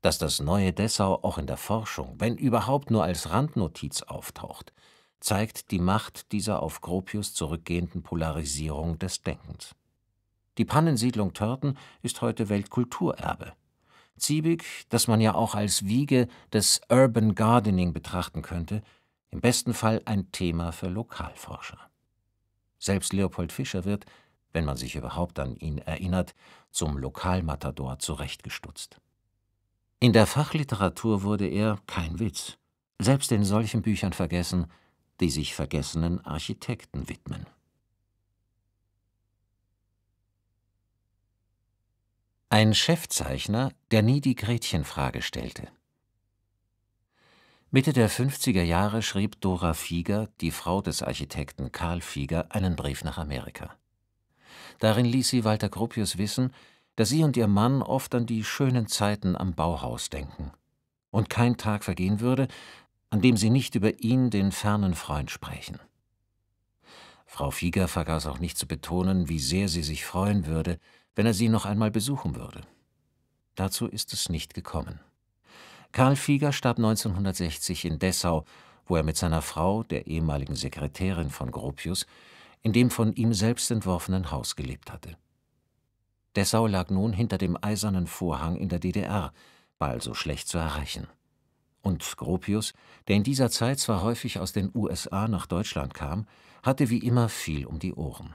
Dass das neue Dessau auch in der Forschung, wenn überhaupt nur als Randnotiz auftaucht, zeigt die Macht dieser auf Gropius zurückgehenden Polarisierung des Denkens. Die Pannensiedlung Törten ist heute Weltkulturerbe. Ziebig, das man ja auch als Wiege des Urban Gardening betrachten könnte, im besten Fall ein Thema für Lokalforscher. Selbst Leopold Fischer wird, wenn man sich überhaupt an ihn erinnert, zum Lokalmatador zurechtgestutzt. In der Fachliteratur wurde er, kein Witz, selbst in solchen Büchern vergessen, die sich vergessenen Architekten widmen. Ein Chefzeichner, der nie die Gretchenfrage stellte. Mitte der 50er Jahre schrieb Dora Fieger, die Frau des Architekten Karl Fieger, einen Brief nach Amerika. Darin ließ sie Walter Gropius wissen, dass sie und ihr Mann oft an die schönen Zeiten am Bauhaus denken und kein Tag vergehen würde, an dem sie nicht über ihn, den fernen Freund, sprechen. Frau Fieger vergaß auch nicht zu betonen, wie sehr sie sich freuen würde, wenn er sie noch einmal besuchen würde. Dazu ist es nicht gekommen. Karl Fieger starb 1960 in Dessau, wo er mit seiner Frau, der ehemaligen Sekretärin von Gropius, in dem von ihm selbst entworfenen Haus gelebt hatte. Dessau lag nun hinter dem eisernen Vorhang in der DDR, war also schlecht zu erreichen. Und Gropius, der in dieser Zeit zwar häufig aus den USA nach Deutschland kam, hatte wie immer viel um die Ohren.